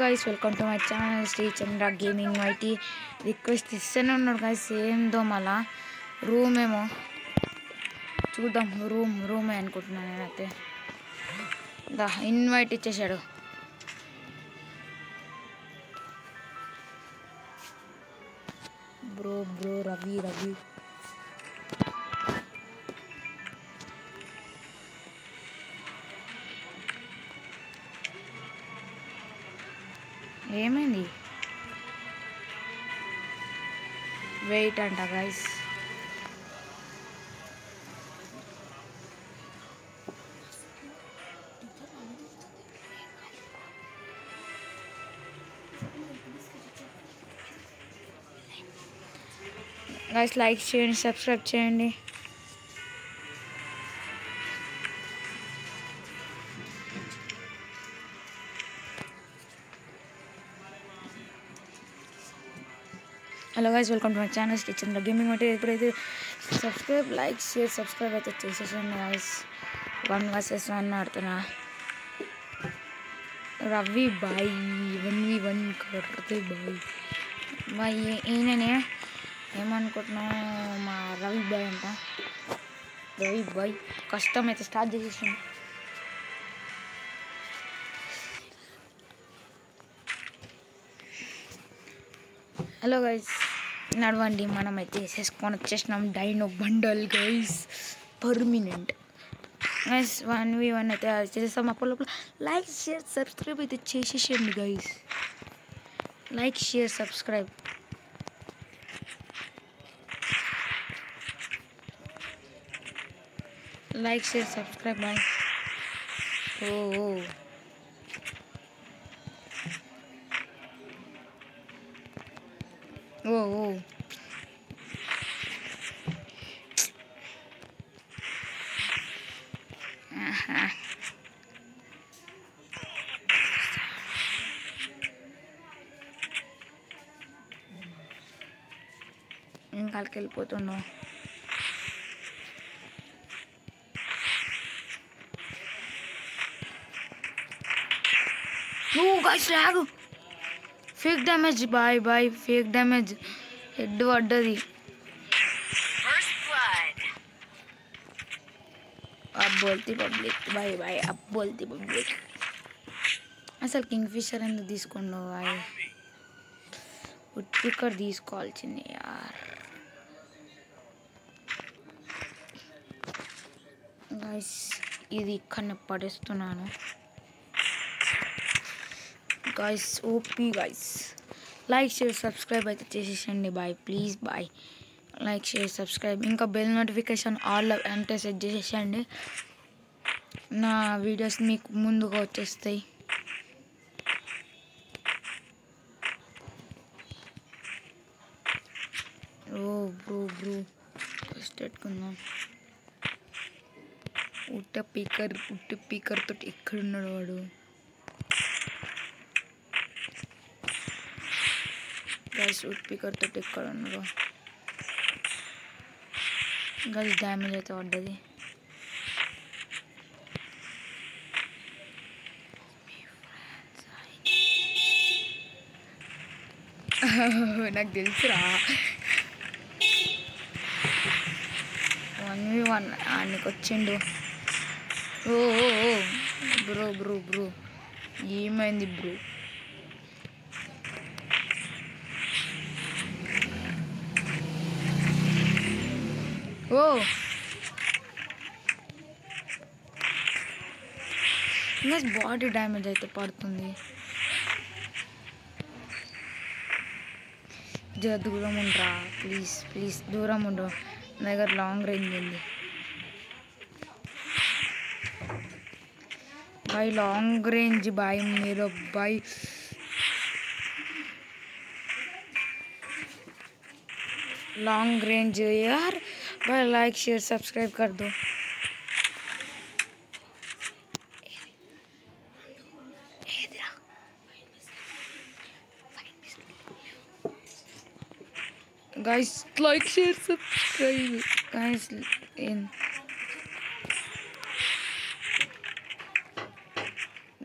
Guys welcome to my channel Shri Chandra gaming YT request ఇస్తూనే ఉన్నాడు guys ఏం మళ్ళా రూమ్ ఏమో. చూద్దాం. రూమ్ రూమే అనుకుంటున్నాను నేనైతే. దా ఇన్వైట్ ఇచ్చేసాడు bro bro Ravi Ravi wait అంట గైస్ గైస్ లైక్ చేయండి సబ్స్క్రైబ్ చేయండి hello guys welcome to my channel Sri Chandra gaming అంటే ఎప్పుడైతే సబ్స్క్రైబ్ లైక్ షేర్ సబ్స్క్రైబ్ అయితే చేసేసండి గైస్ వన్ వర్సెస్ వన్ ఆడుతున్నా Ravi boy one v one కడితే bye bye ఈయననే ఏమనుకుంటున్నావు మా రవి బాయ్ అంట రవి బాయ్ కష్టం అయితే స్టార్ట్ చేసేసాను హలో గైస్ నడవండి మనం అయితే వేసేసుకొని వచ్చేసినాం. Dino bundle guys permanent guys one v one అయితే అది చేసేస్తాం. అప్పుడు లోపల లైక్ షేర్ సబ్స్క్రైబ్ అయితే చేసేసేయండి guys like share subscribe like share subscribe bye ఓ Wow, wow. Ajá. Venga, que el puto no. No, guys, lag. Fake damage bye బాయ్ fake damage head పడ్డది. అబ్బోల్తి పబ్లిక్ బాయ్ బాయ్ అబ్బోల్తి పబ్లిక్ అసలు కింగ్ ఫిషర్ ఎందుకు తీసుకోండి బాయ్ ఉట్పిక్కర్ తీసుకోవాల్సింది యార్. ఇది ఇక్కడ పడేస్తున్నాను. Guys OP guys like share subscribe అయితే చేసేసండి bye please bye like share subscribe ఇంకా బెల్ నోటిఫికేషన్ ఆల్ అంటే సెట్ చేసేసండి నా వీడియోస్ మీకు ముందుగా వచ్చేస్తాయి. ఓ బ్రో బ్రో. ఫస్ట్ పెట్టుకుందాం. ఉట్ట పీకర్ ఉట్టి పీకర్తో ఎక్కడున్నాడు వాడు? గైస్ ఉట్ పీకర్ తోటి ఎక్కడ ఉన్నారు గైస్ డ్యామేజ్ అయితే పడ్డది. నాకు తెలుసురా. వన్ వి వన్ ఆయనకు వచ్చిండు. ఓ. Bro bro bro. ఏమైంది బ్రో? ఓ ఇంకా బాడీ డ్యామేజ్ అయితే పడుతుంది జర దూరం ఉండరా ప్లీజ్ ప్లీజ్ దూరం ఉండు నా దగ్గర లాంగ్ రేంజ్ ఉంది బాయ్ లాంగ్ రేంజ్ బాయ్ మీరు బాయ్ लॉन्ग रेंज यार भाई लाइक शेयर सब्सक्राइब कर दो। Guys like share subscribe guys इन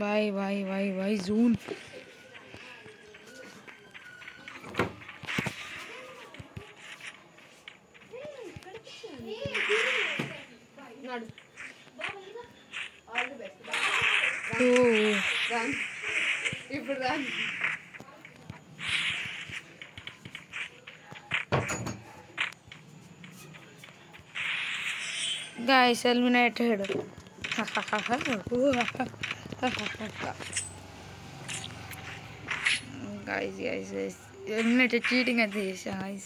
भाई भाई भाई भाई जून guys eliminated guys guys guys. Eliminated cheating అయితే చేసా guys.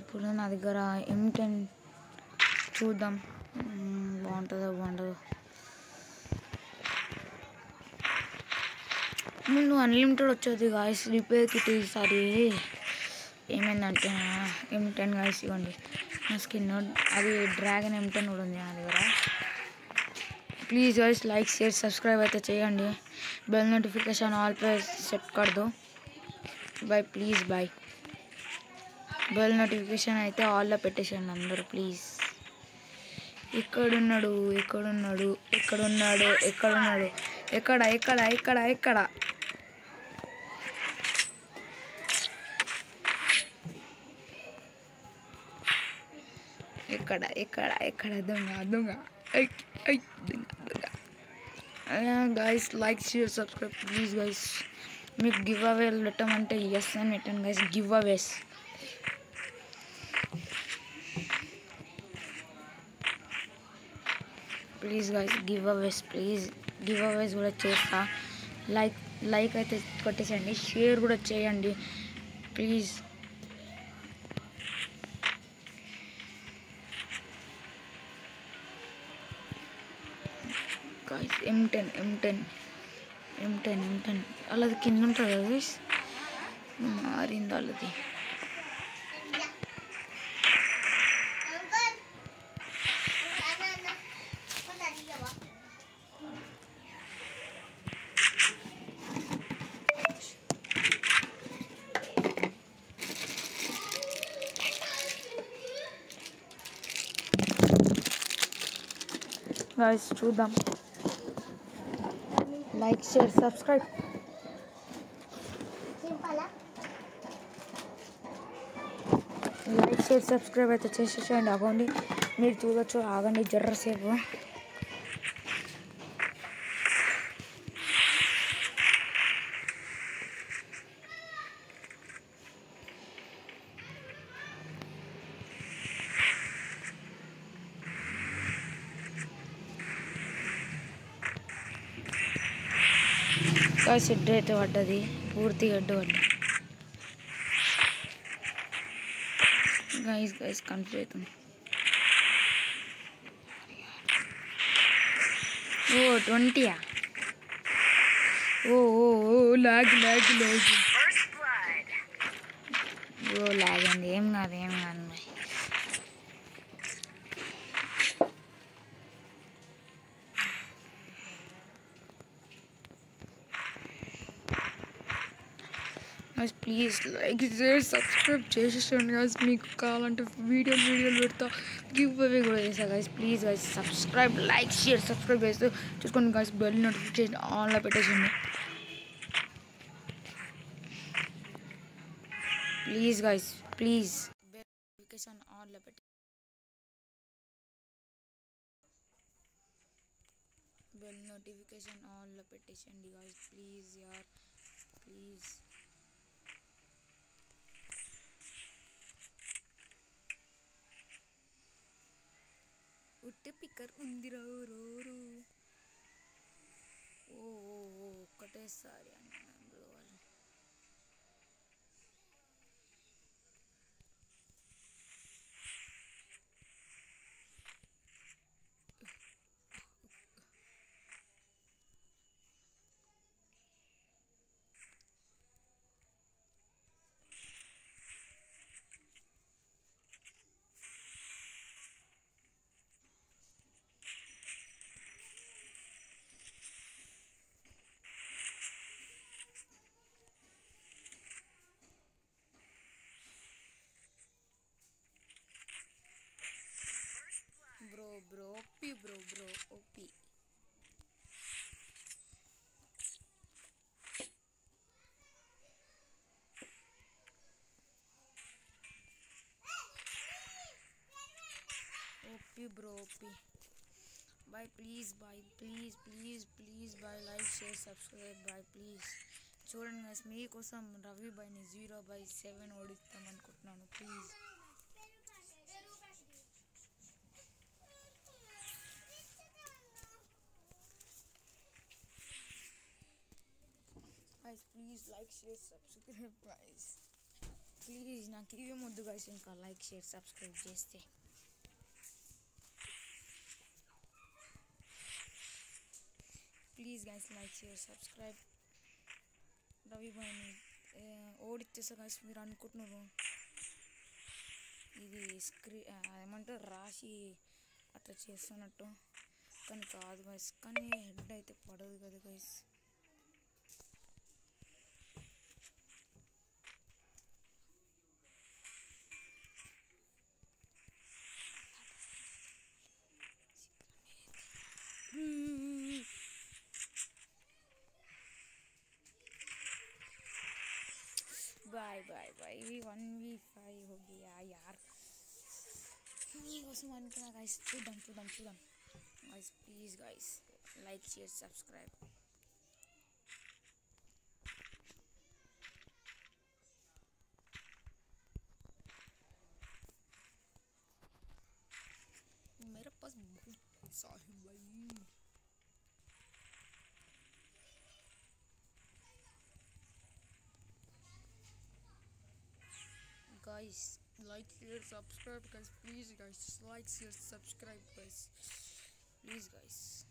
ఇప్పుడు నా దగ్గర ఎం టెన్ చూద్దాం. బాగుంటుందో బాగుంటుందో ముందు అన్లిమిటెడ్ వచ్చేది గాయస్ రిపేర్ కిట్ ఈసారి. ఏమైందంటే ఎం టెన్ గాయస్ ఇవ్వండి. నా స్కిన్ అది డ్రాగన్ ఏమిటో కూడా ఉంది నా దగ్గర. Please guys like share subscribe అయితే చేయండి. బెల్ నోటిఫికేషన్ ఆల్ పై set కడదు. Bye please bye. Bell notification అయితే ఆల్లో పెట్టేసేయండి అందరూ ప్లీజ్. ఎక్కడున్నాడు ఎక్కడున్నాడు ఎక్కడున్నాడు ఎక్కడున్నాడు ఎక్కడ ఎక్కడ ఎక్కడ ఎక్కడ ఎక్కడ? ఎక్కడ ఎక్కడ దొంగ దొంగ. ఐ, దొంగ దొంగ. Guys like share subscribe please guys మీకు గివ్ అవే పెట్టమంటే ఎస్ అని పెట్టాను guys giveaways please guys giveaways please giveaways కూడా చేస్తా. లైక్ లైక్ అయితే కొట్టేసేయండి షేర్ కూడా చేయండి. Please guys M ten M ten M ten M ten అలాది కింద ఉంటుంది కదా guys? మారింది వాళ్ళది. గాయస్ చూద్దాం. Like share subscribe. Like share subscribe అయితే చేసేసేయండి. ఆగండి మీరు చూడొచ్చు. ఆగండి జర్రసేపు. హెడ్ అయితే పడ్డది పూర్తిగా హెడ్ పడ్డది. గైస్ గైస్ కన్ఫ్యూజ్ అవుతుంది ఓ ట్వంటీయా ఓ ఓ ఓ లాగ్ లాగ్ లాగ్. ఓ లాగ్ అండి ఏం కాదు ఏం కాదు మరి. guys please like share subscribe చేసేసండి guys మీకు కావాలంటే వీడియోలు వీడియోలు పెడతా గివ్ అవే కూడా చేస్తా guys please guys subscribe like share subscribe చేస్తూ చూసుకోండి గైస్ బెల్ నోటిఫికేషన్ ఆన్లో పెట్టేసింది please guys please bell notification ఆన్లో పెట్టి బెల్ నోటిఫికేషన్ ఆన్లో పెట్టేసండి గైస్ ప్లీజ్ యార్ ప్లీజ్ ఉట్టి పిక్కర్ ఉంది రో రో. ఓ ఓ ఓ ఒక్కటేసారి అన్నంలో bro, bro, OP. OP bro OP भाई प्लीज़ भाई प्लीज़ प्लीज़ प्लीज़ भाई लाइक शेयर सब्सक्राइब भाई ప్లీజ్ చూడండి మీకోసం రవి భాయ్ని zero by seven ఓడిస్తామనుకుంటున్నాను please like share subscribe guys please నాకు ఇవే ముద్దు గైస్ ఇంకా లైక్ షేర్ సబ్స్క్రైబ్ చేస్తే. Please guys like share subscribe Ravi బాయ్ని ఓడిచ్చేసా గైస్ మీరు అనుకుంటున్నారు. ఇది స్క్రీ ఏమంటారు రాసి అట్లా చేస్తున్నట్టు. కానీ కాదు గైస్ కానీ హెడ్ అయితే పడదు కదా guys bye bye bye we one we five हो गया यार। बस करना गाइस टू डम टू डम टू डम guys please guys like share subscribe guys like share subscribe guys. Please guys like share subscribe guys. Please guys.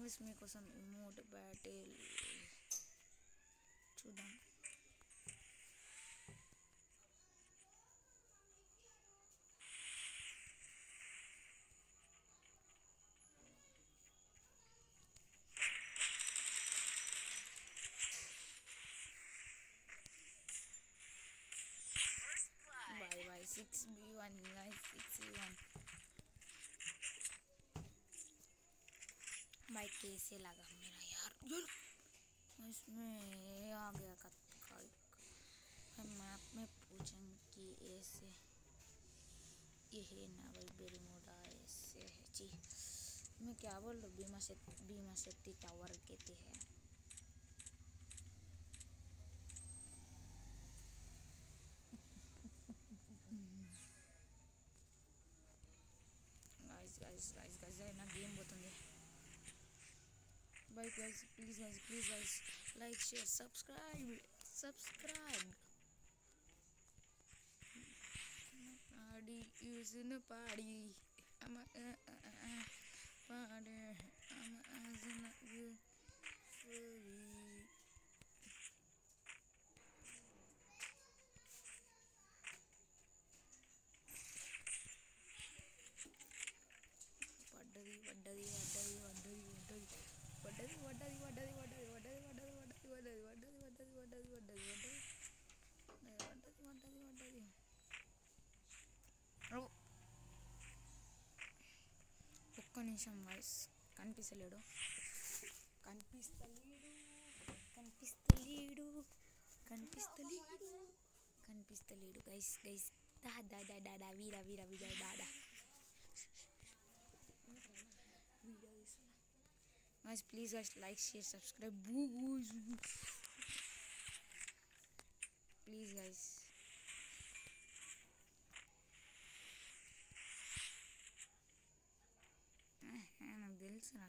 Let's make some emote battle? To them. Bye bye. 6B1 guys. 6B1. भाई कैसे लगा मेरा यार इसमें आ गया में पूछेंगे कि ऐसे ये है ना भाई ऐसे है जी मैं क्या बोल रहा हूँ बीमा से बीमा शक्ति टावर कहते हैं guys please guys please guys like share subscribe subscribe പാടി യൂസിന് പാടി What does he? What does he? పడ్డది పడ్డది పడ్డది పడ్డది పడ్డది పడ్డది పడ్డది పడ్డది పడ్డది పడ్డది పడ్డది పడ్డది పడ్డది పడ్డది పడ్డది పడ్డది ఒక్క నిమిషం వాయిస్ కనిపిస్తలేడు. కనిపిస్తలేడు కనిపిస్తలేడు కనిపిస్తలేడు కనిపిస్తలేడు. గైస్ గైస్ దా దా దా దా దా వీరా వీరా వీరా దా దా. guys please guys like share subscribe Boo, boos. please guys ఆహా, నాకు తెలుసురా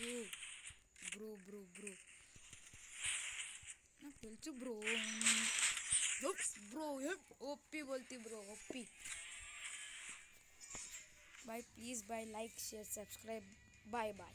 ఓ బ్రో బ్రో బ్రో నాకు తెలుసు బ్రో ब्रो ओपी बोलती bro OP bye please bye like share subscribe bye bye